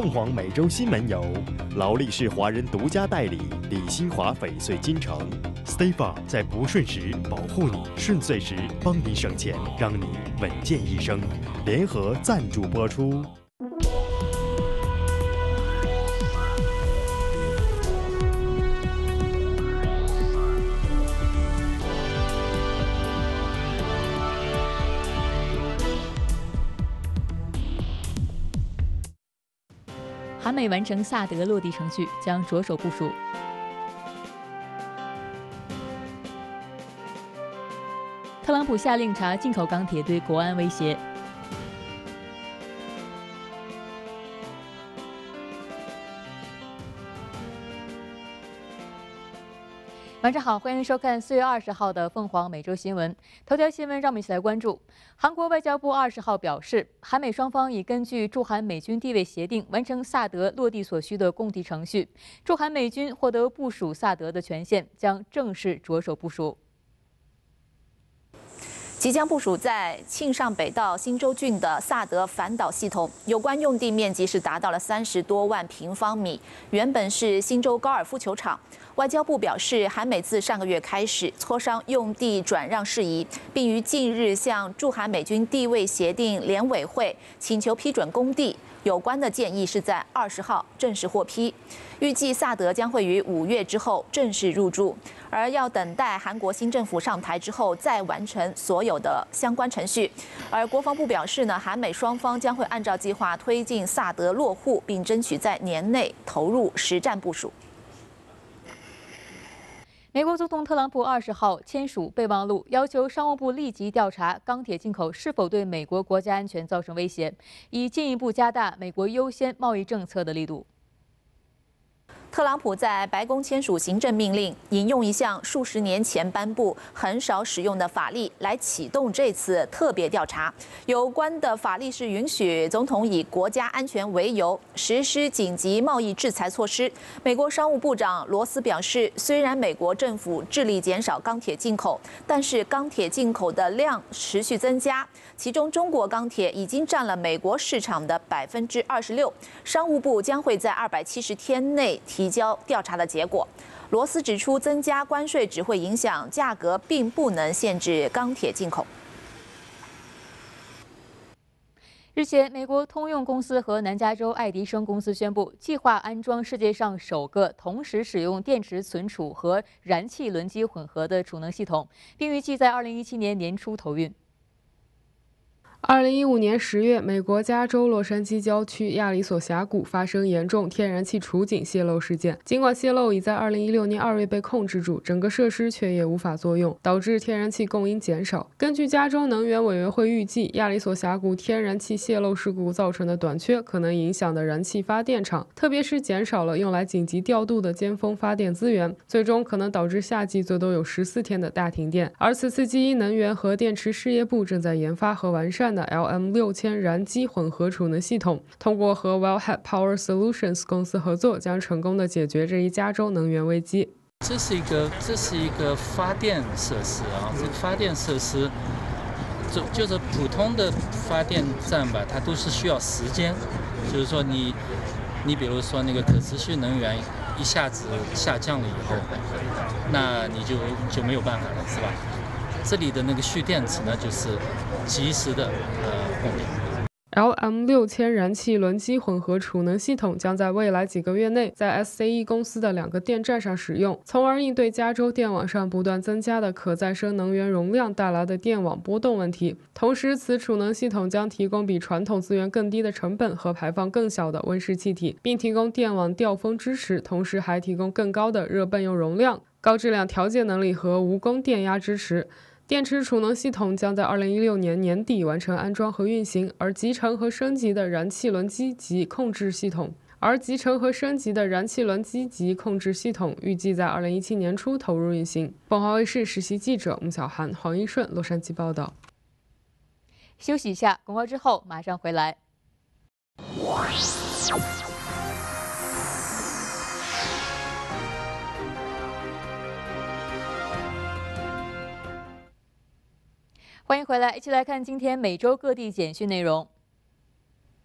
凤凰美洲新闻由劳力士华人独家代理李新华翡翠金城，Stay Far 在不顺时保护你，顺遂时帮你省钱，让你稳健一生。联合赞助播出。韩美完成萨德落地程序，将着手部署。特朗普下令查进口钢铁对国安威胁。晚上好，欢迎收看四月二十号的凤凰美洲新闻。头条新闻，让我们一起来关注。韩国外交部二十号表示，韩美双方已根据驻韩美军地位协定完成萨德落地所需的供地程序，驻韩美军获得部署萨德的权限，将正式着手部署。即将部署在庆尚北道新州郡的萨德反导系统，有关用地面积是达到了三十多万平方米，原本是新州高尔夫球场。外交部表示，韩美自上个月开始磋商用地转让事宜，并于近日向驻韩美军地位协定联委会请求批准工地。有关的建议是在二十号正式获批，预计萨德将会于五月之后正式入驻，而要等待韩国新政府上台之后再完成所有的相关程序。而国防部表示呢，韩美双方将会按照计划推进萨德落户，并争取在年内投入实战部署。美国总统特朗普二十号签署备忘录，要求商务部立即调查钢铁进口是否对美国国家安全造成威胁，以进一步加大美国优先贸易政策的力度。特朗普在白宫签署行政命令，引用一项数十年前颁布、很少使用的法律来启动这次特别调查。有关的法律是允许总统以国家安全为由实施紧急贸易制裁措施。美国商务部长罗斯表示，虽然美国政府致力减少钢铁进口，但是钢铁进口的量持续增加，其中中国钢铁已经占了美国市场的百分之二十六。商务部将会在二百七十天内。提交调查的结果，罗斯指出，增加关税只会影响价格，并不能限制钢铁进口。日前，美国通用公司和南加州爱迪生公司宣布，计划安装世界上首个同时使用电池存储和燃气轮机混合的储能系统，并预计在二零一七年年初投运。二零一五年十月，美国加州洛杉矶郊区亚里索峡谷发生严重天然气储井泄漏事件。尽管泄漏已在二零一六年二月被控制住，整个设施却也无法作用，导致天然气供应减少。根据加州能源委员会预计，亚里索峡谷天然气泄漏事故造成的短缺，可能影响的燃气发电厂，特别是减少了用来紧急调度的尖峰发电资源，最终可能导致夏季最多有十四天的大停电。而此次基因能源和电池事业部正在研发和完善。的 LM 六千燃机混合储能系统，通过和 Wellhead Power Solutions 公司合作，将成功的解决这一加州能源危机。这是一个，这是一个发电设施啊，这个发电设施，就就是普通的发电站吧，它都是需要时间，就是说你，你比如说那个可持续能源一下子下降了以后，那你就就没有办法了，是吧？这里的那个蓄电池呢，就是及时的呃供电。LM 六千燃气轮机混合储能系统将在未来几个月内在 SCE 公司的两个电站上使用，从而应对加州电网上不断增加的可再生能源容量带来的电网波动问题。同时，此储能系统将提供比传统资源更低的成本和排放更小的温室气体，并提供电网调峰支持，同时还提供更高的热备用容量、高质量调节能力和无功电压支持。电池储能系统将在二零一六年年底完成安装和运行，而集成和升级的燃气轮机及控制系统，而集成和升级的燃气轮机及控制系统预计在二零一七年初投入运行。凤凰卫视实习记者穆小涵、黄一顺洛杉矶报道。休息一下，广告之后马上回来。欢迎回来，一起来看今天美洲各地简讯内容。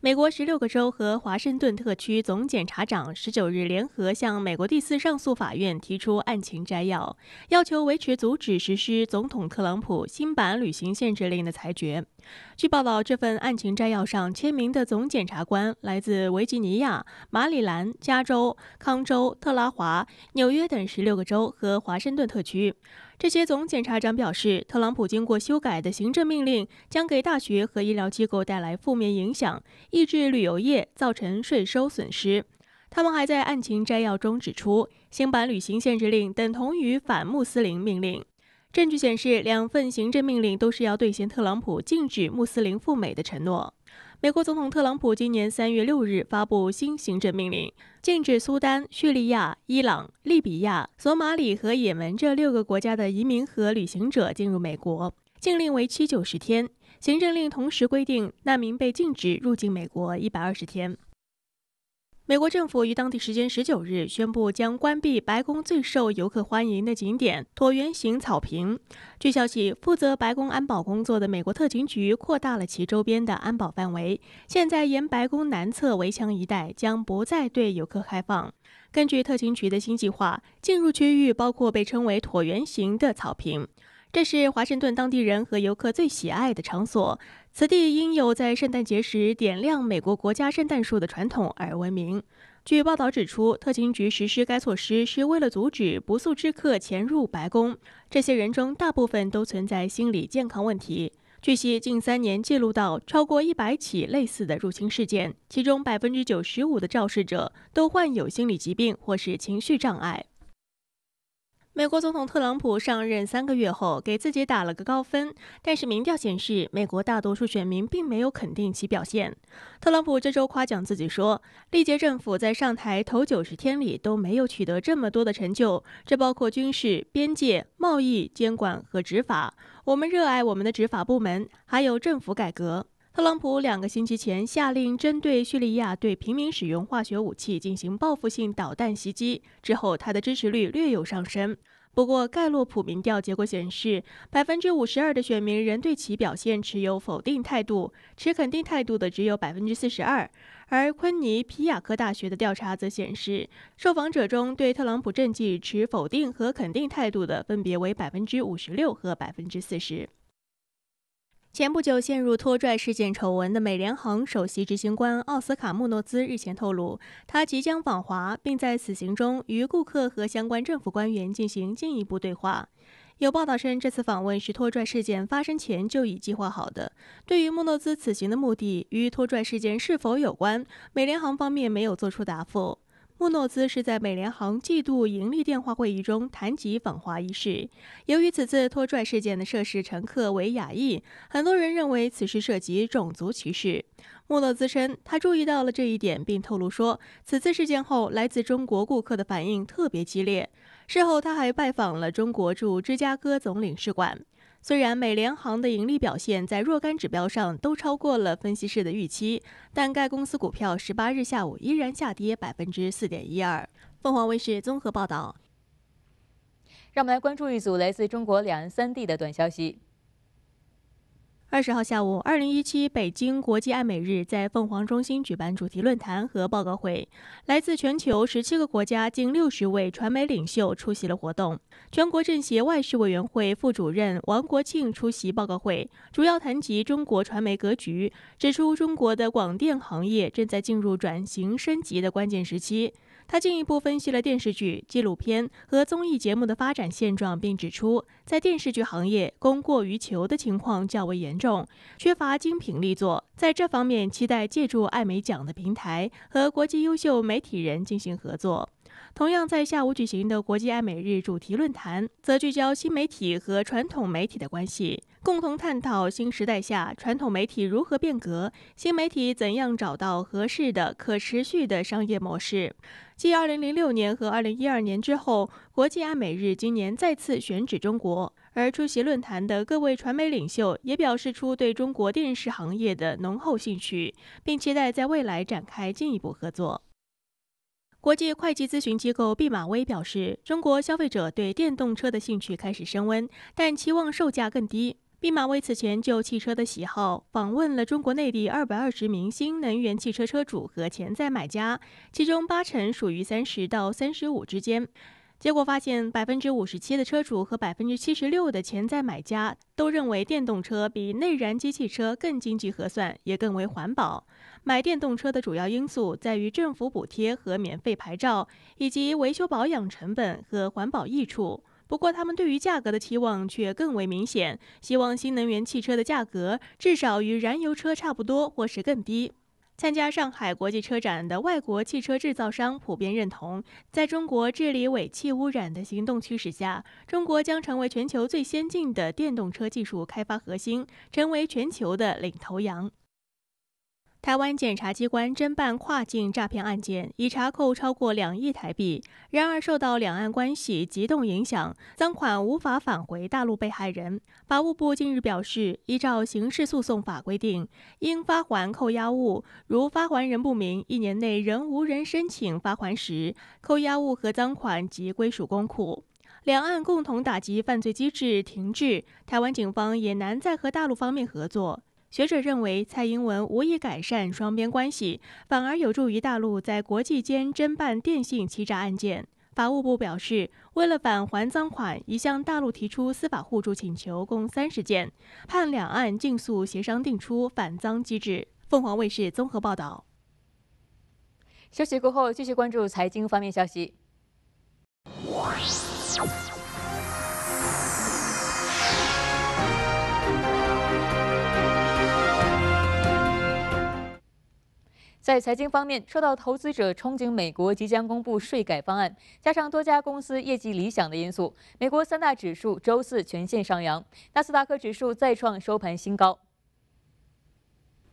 美国十六个州和华盛顿特区总检察长十九日联合向美国第四上诉法院提出案情摘要，要求维持阻止实施总统特朗普新版旅行限制令的裁决。据报道，这份案情摘要上签名的总检察官来自维吉尼亚、马里兰、加州、康州、特拉华、纽约等十六个州和华盛顿特区。这些总检察长表示，特朗普经过修改的行政命令将给大学和医疗机构带来负面影响，抑制旅游业，造成税收损失。他们还在案情摘要中指出，新版旅行限制令等同于反穆斯林命令。证据显示，两份行政命令都是要兑现特朗普禁止穆斯林赴美的承诺。美国总统特朗普今年三月六日发布新行政命令，禁止苏丹、叙利亚、伊朗、利比亚、索马里和也门这六个国家的移民和旅行者进入美国。禁令为期九十天。行政令同时规定，难民被禁止入境美国一百二十天。美国政府于当地时间十九日宣布，将关闭白宫最受游客欢迎的景点——椭圆形草坪。据消息，负责白宫安保工作的美国特勤局扩大了其周边的安保范围，现在沿白宫南侧围墙一带将不再对游客开放。根据特勤局的新计划，进入区域包括被称为椭圆形的草坪。这是华盛顿当地人和游客最喜爱的场所。此地因有在圣诞节时点亮美国国家圣诞树的传统而闻名。据报道指出，特勤局实施该措施是为了阻止不速之客潜入白宫。这些人中大部分都存在心理健康问题。据悉，近三年记录到超过一百起类似的入侵事件，其中百分之九十五的肇事者都患有心理疾病或是情绪障碍。美国总统特朗普上任三个月后，给自己打了个高分，但是民调显示，美国大多数选民并没有肯定其表现。特朗普这周夸奖自己说，历届政府在上台头九十天里都没有取得这么多的成就，这包括军事、边界、贸易、监管和执法。我们热爱我们的执法部门，还有政府改革。特朗普两个星期前下令针对叙利亚对平民使用化学武器进行报复性导弹袭击之后，他的支持率略有上升。不过，盖洛普民调结果显示，百分之五十二的选民仍对其表现持有否定态度，持肯定态度的只有百分之四十二。而昆尼皮亚科大学的调查则显示，受访者中对特朗普政绩持否定和肯定态度的分别为百分之五十六和百分之四十。前不久陷入拖拽事件丑闻的美联航首席执行官奥斯卡·穆诺兹日前透露，他即将访华，并在此行中与顾客和相关政府官员进行进一步对话。有报道称，这次访问是拖拽事件发生前就已计划好的。对于穆诺兹此行的目的与拖拽事件是否有关，美联航方面没有作出答复。穆诺兹是在美联航季度盈利电话会议中谈及访华一事。由于此次拖拽事件的涉事乘客为亚裔，很多人认为此事涉及种族歧视。穆诺兹称，他注意到了这一点，并透露说，此次事件后，来自中国顾客的反应特别激烈。事后，他还拜访了中国驻芝加哥总领事馆。虽然美联航的盈利表现在若干指标上都超过了分析师的预期，但该公司股票十八日下午依然下跌百分之四点一二。凤凰卫视综合报道。让我们来关注一组来自中国两岸三地的短消息。二十号下午，二零一七北京国际爱美日在凤凰中心举办主题论坛和报告会，来自全球十七个国家近六十位传媒领袖出席了活动。全国政协外事委员会副主任王国庆出席报告会，主要谈及中国传媒格局，指出中国的广电行业正在进入转型升级的关键时期。他进一步分析了电视剧、纪录片和综艺节目的发展现状，并指出，在电视剧行业供过于求的情况较为严重，缺乏精品力作。在这方面，期待借助艾美奖的平台和国际优秀媒体人进行合作。同样在下午举行的国际爱美日主题论坛，则聚焦新媒体和传统媒体的关系，共同探讨新时代下传统媒体如何变革，新媒体怎样找到合适的、可持续的商业模式。继2006年和2012年之后，国际爱美日今年再次选址中国，而出席论坛的各位传媒领袖也表示出对中国电视行业的浓厚兴趣，并期待在未来展开进一步合作。国际会计咨询机构毕马威表示，中国消费者对电动车的兴趣开始升温，但期望售价更低。毕马威此前就汽车的喜好访问了中国内地二百二十名新能源汽车车主和潜在买家，其中八成属于三十到三十五之间。结果发现，百分之五十七的车主和百分之七十六的潜在买家都认为电动车比内燃机汽车更经济核算，也更为环保。买电动车的主要因素在于政府补贴和免费牌照，以及维修保养成本和环保益处。不过，他们对于价格的期望却更为明显，希望新能源汽车的价格至少与燃油车差不多，或是更低。参加上海国际车展的外国汽车制造商普遍认同，在中国治理尾气污染的行动驱使下，中国将成为全球最先进的电动车技术开发核心，成为全球的领头羊。台湾检察机关侦办跨境诈骗案件，已查扣超过两亿台币。然而，受到两岸关系急动影响，赃款无法返回大陆被害人。法务部近日表示，依照刑事诉讼法规定，应发还扣押物，如发还人不明，一年内仍无人申请发还时，扣押物和赃款即归属公库。两岸共同打击犯罪机制停滞，台湾警方也难再和大陆方面合作。学者认为，蔡英文无意改善双边关系，反而有助于大陆在国际间侦办电信欺诈案件。法务部表示，为了返还赃款，已向大陆提出司法互助请求共三十件，盼两岸尽速协商定出反赃机制。凤凰卫视综合报道。休息过后，继续关注财经方面消息。在财经方面，受到投资者憧憬美国即将公布税改方案，加上多家公司业绩理想的因素，美国三大指数周四全线上扬，纳斯达克指数再创收盘新高。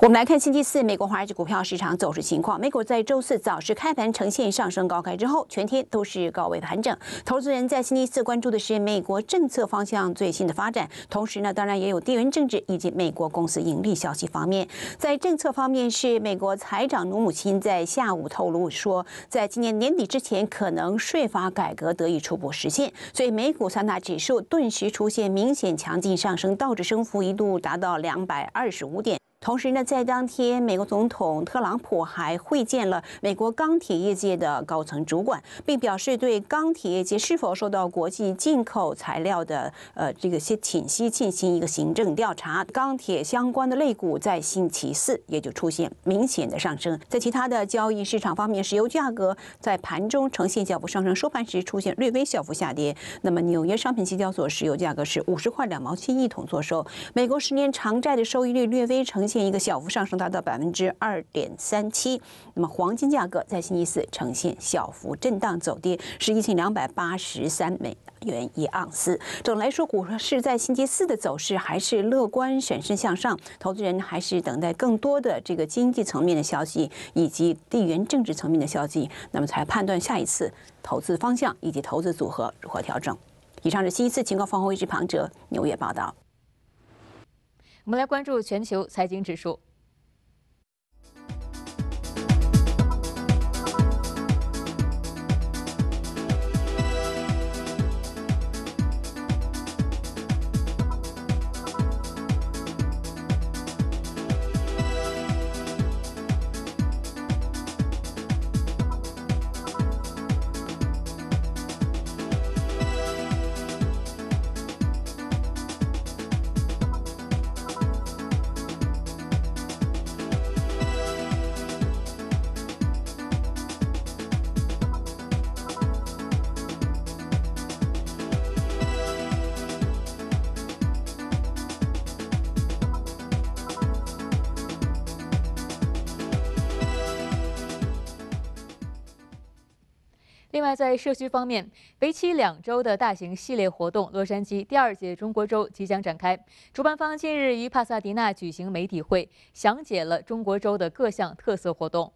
我们来看星期四美国华尔街股票市场走势情况。美股在周四早市开盘呈现上升高开之后，全天都是高位盘整。投资人在星期四关注的是美国政策方向最新的发展，同时呢，当然也有地缘政治以及美国公司盈利消息方面。在政策方面，是美国财长努姆钦在下午透露说，在今年年底之前，可能税法改革得以初步实现。所以美股三大指数顿时出现明显强劲上升，道指升幅一度达到两百二十五点。同时呢，在当天，美国总统特朗普还会见了美国钢铁业界的高层主管，并表示对钢铁业界是否受到国际进口材料的呃这个些侵袭进行一个行政调查。钢铁相关的类股在星期四也就出现明显的上升。在其他的交易市场方面，石油价格在盘中呈现小幅上升，收盘时出现略微小幅下跌。那么纽约商品期交所石油价格是五十块两毛七一桶作收。美国十年长债的收益率略微呈。现一个小幅上升，达到百分之二点三七。那么黄金价格在星期四呈现小幅震荡走跌，是一千两百八十三美元一盎司。总的来说，股市在星期四的走势还是乐观、审慎向上。投资人还是等待更多的这个经济层面的消息以及地缘政治层面的消息，那么才判断下一次投资方向以及投资组合如何调整。以上是星期四情况方位置旁者纽约报道。我们来关注全球财经指数。另外，在社区方面，为期两周的大型系列活动——洛杉矶第二届中国周即将展开。主办方近日于帕萨迪纳举行媒体会，详解了中国周的各项特色活动。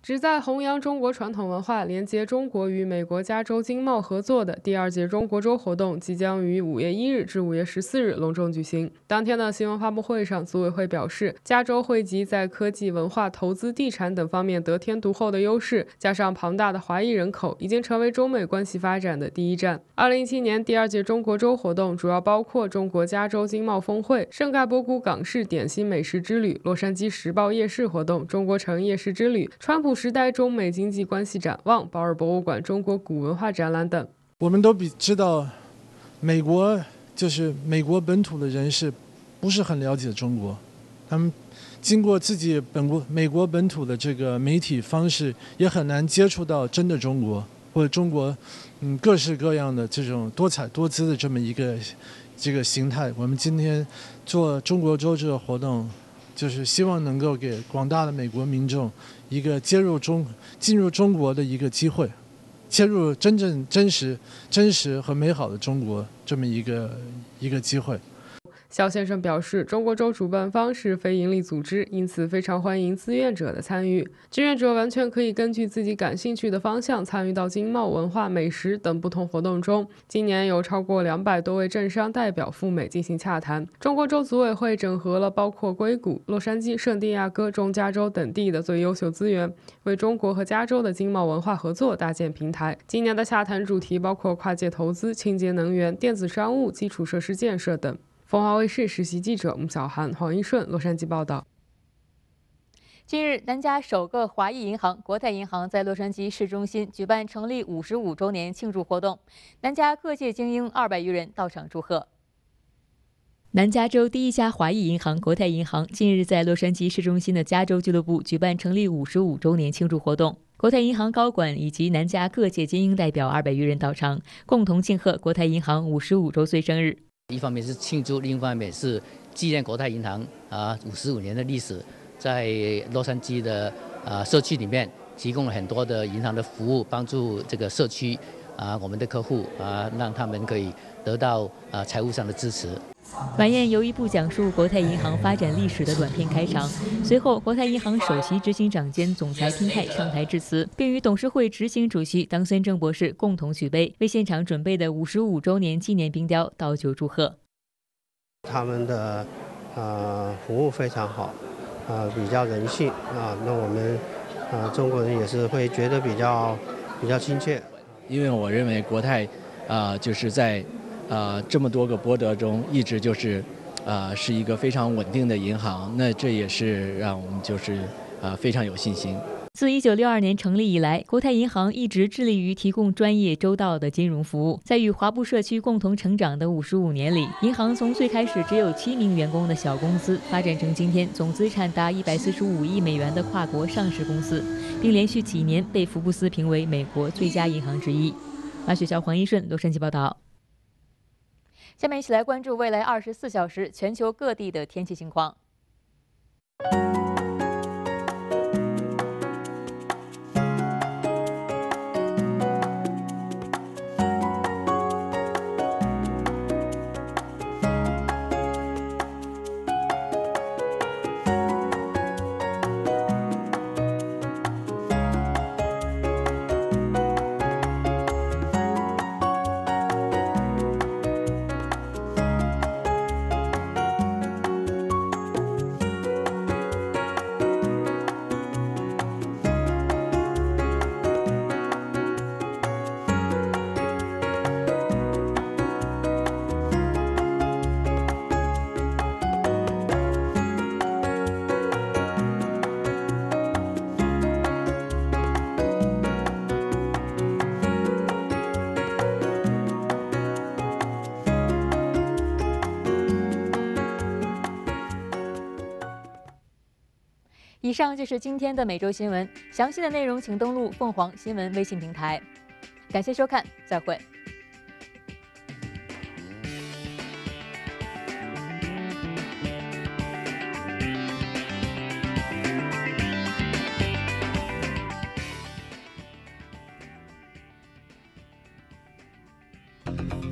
旨在弘扬中国传统文化、连接中国与美国加州经贸合作的第二届中国周活动，即将于五月一日至五月十四日隆重举行。当天的新闻发布会上，组委会表示，加州汇集在科技、文化、投资、地产等方面得天独厚的优势，加上庞大的华裔人口，已经成为中美关系发展的第一站。二零一七年第二届中国周活动主要包括中国加州经贸峰会、圣盖博谷港式点心美食之旅、洛杉矶时报夜市活动、中国城夜市之旅、川普。古时代中美经济关系展望、保尔博物馆中国古文化展览等，我们都比知道，美国就是美国本土的人士，不是很了解中国。他们经过自己本国美国本土的这个媒体方式，也很难接触到真的中国或者中国，嗯，各式各样的这种多彩多姿的这么一个这个形态。我们今天做中国周这个活动。就是希望能够给广大的美国民众一个接入中、进入中国的一个机会，切入真正真实、真实和美好的中国这么一个一个机会。肖先生表示，中国州主办方是非营利组织，因此非常欢迎志愿者的参与。志愿者完全可以根据自己感兴趣的方向参与到经贸、文化、美食等不同活动中。今年有超过两百多位政商代表赴美进行洽谈。中国州组委会整合了包括硅谷、洛杉矶、圣地亚哥、中加州等地的最优秀资源，为中国和加州的经贸文化合作搭建平台。今年的洽谈主题包括跨界投资、清洁能源、电子商务、基础设施建设等。凤凰卫视实习记者穆小涵、黄一顺，洛杉矶报道。近日，南加首个华裔银行国泰银行在洛杉矶市中心举办成立五十五周年庆祝活动，南加各界精英二百余人到场祝贺。南加州第一家华裔银行国泰银行近日在洛杉矶市中心的加州俱乐部举办成立五十五周年庆祝活动，国泰银行高管以及南加各界精英代表二百余人到场，共同庆贺国泰银行五十五周岁生日。一方面是庆祝，另一方面是纪念国泰银行啊五十五年的历史，在洛杉矶的啊社区里面提供了很多的银行的服务，帮助这个社区啊我们的客户啊，让他们可以得到呃财务上的支持。晚宴由一部讲述国泰银行发展历史的短片开场，随后国泰银行首席执行长兼总裁丁泰上台致辞，并与董事会执行主席当森正博士共同举杯，为现场准备的五十五周年纪念冰雕倒酒祝贺。他们的呃服务非常好，呃比较人性啊，那我们呃中国人也是会觉得比较比较亲切，因为我认为国泰啊就是在。呃，这么多个波折中，一直就是，呃，是一个非常稳定的银行。那这也是让我们就是呃非常有信心。自一九六二年成立以来，国泰银行一直致力于提供专业周到的金融服务。在与华埠社区共同成长的五十五年里，银行从最开始只有七名员工的小公司，发展成今天总资产达一百四十五亿美元的跨国上市公司，并连续几年被福布斯评为美国最佳银行之一。马雪桥、黄一顺，洛杉矶报道。下面一起来关注未来二十四小时全球各地的天气情况。以上就是今天的每周新闻，详细的内容请登录凤凰新闻微信平台。感谢收看，再会。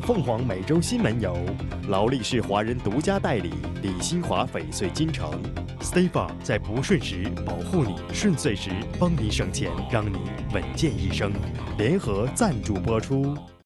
凤凰美洲新闻由劳力士华人独家代理李新华翡翠金城，Stay Far 在不顺时保护你，顺遂时帮你省钱，让你稳健一生。联合赞助播出。